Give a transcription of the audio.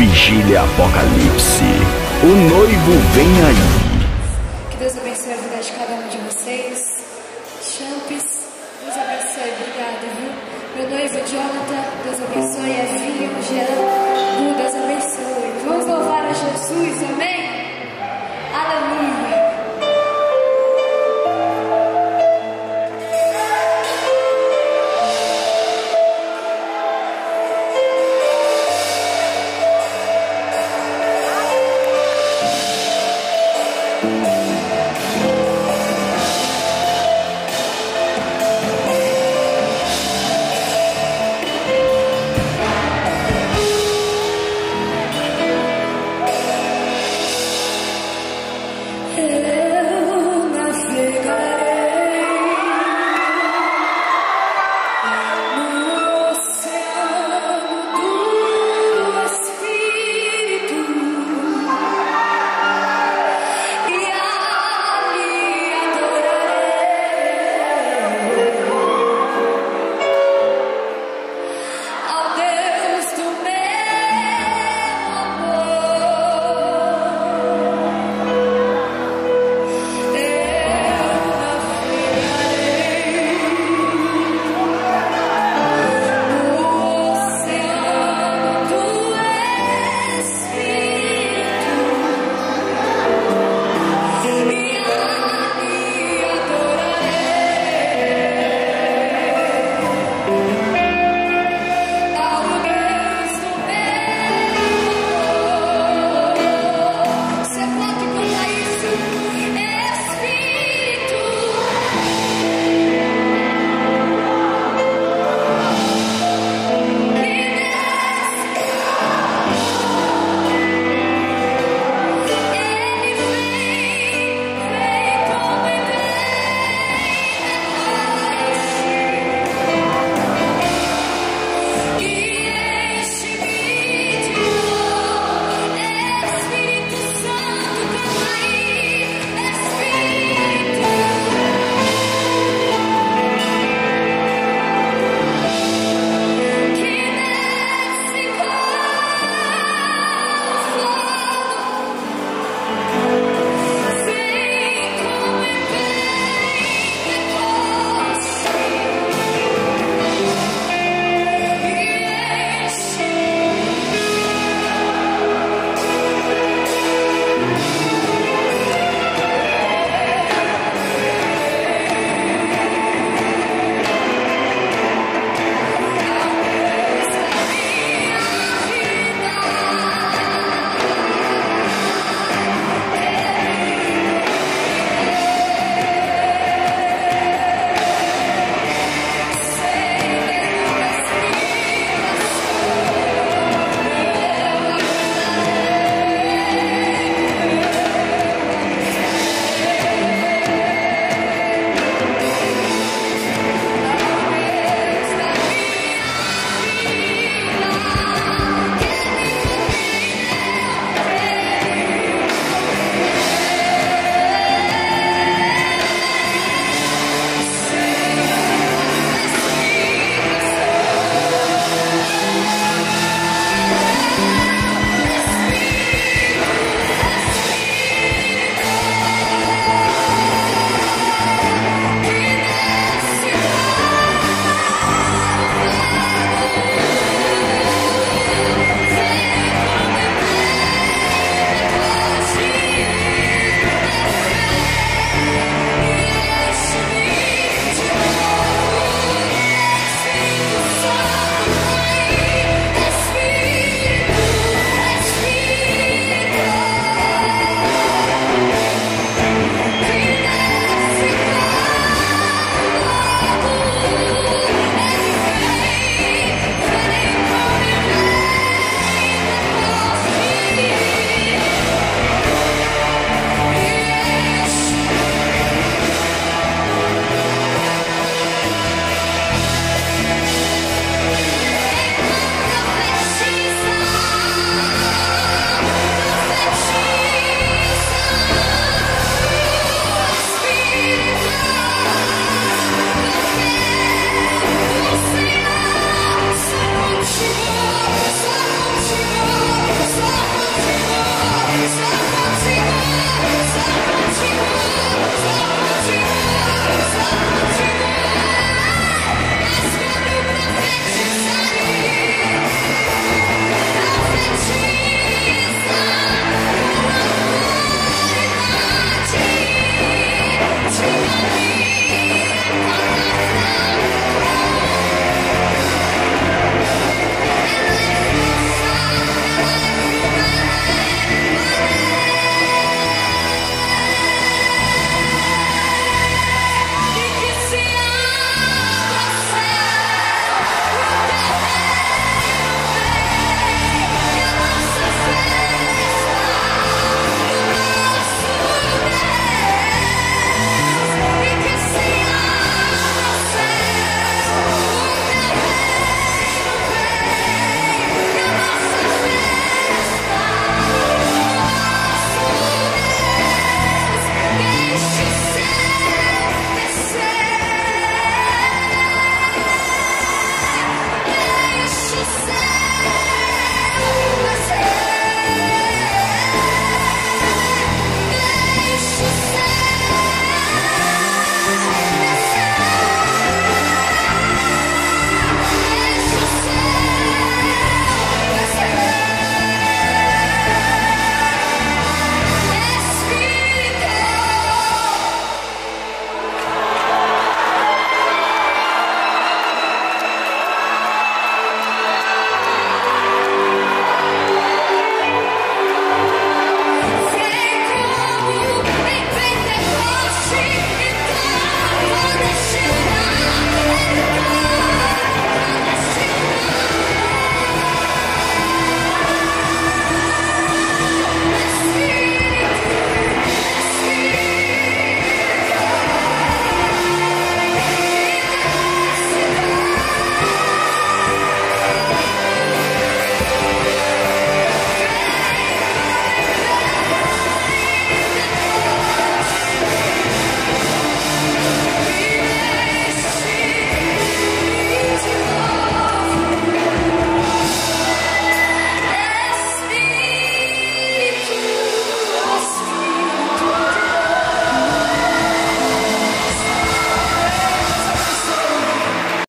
Vigília Apocalipse. O noivo vem aí. Que Deus abençoe a vida de cada um de vocês. Champs, Deus abençoe, obrigada, viu? Meu noivo Jonathan, Deus abençoe a Jean.